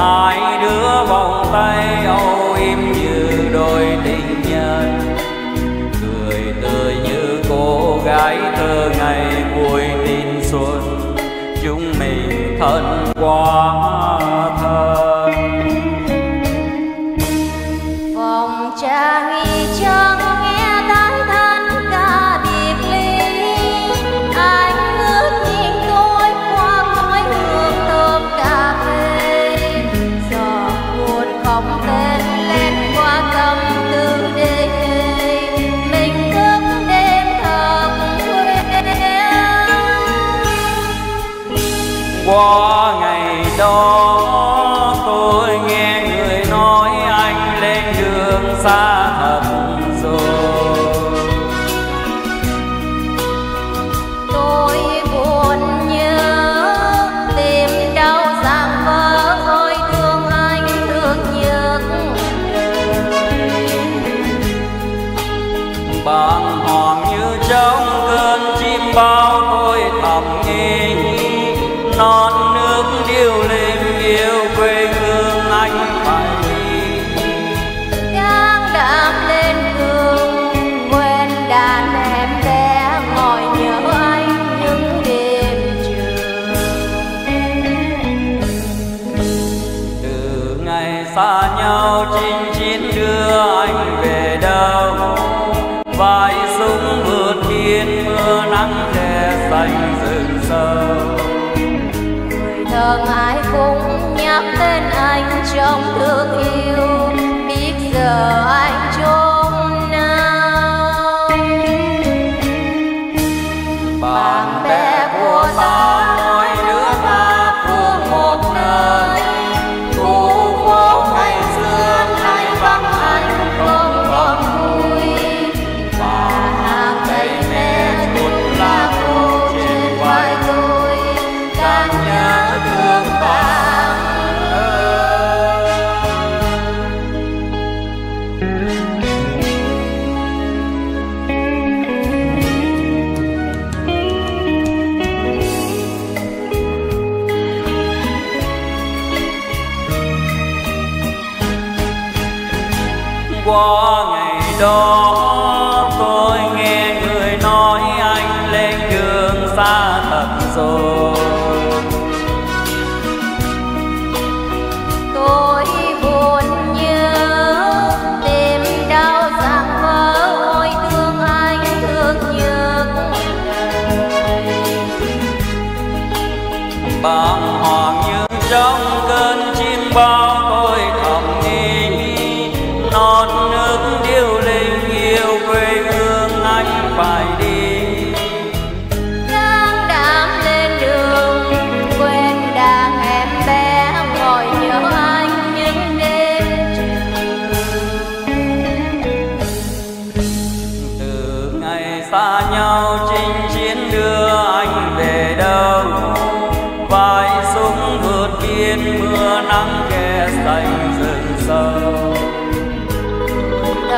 hai đứa vòng tay âu im như đôi tình nhân. Cười tươi như cô gái thơ ngày vui tin xuân. Chúng mình thân quá thân. Vòng trang bàng hoàng như trong cơn chim bao tôi thầm nghĩ non nước điêu linh yêu quê hương anh phải đi. Gang đạm lên đường quên đàn em bé ngồi nhớ anh những đêm trường. Từ ngày xa nhau chinh chiến đưa anh về đâu vai súng vượt biên mưa nắng che xanh rừng sâu. Người thơ ai cũng nhắc tên anh trong thương yêu biết giờ anh chốn nào. Bạn bè qua ngày đó tôi nghe người nói anh lên đường xa thật rồi. Tôi buồn nhớ tìm đau giang vỡ ôi thương anh thương nhớ bàng hoàng như trong cơn non nước điêu linh yêu quê hương anh phải đi. Đang đạm lên đường quên đàn em bé ngồi nhớ anh những đêm. Trường từ ngày xa nhau chinh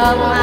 生啊。